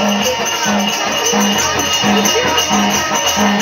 Gracias.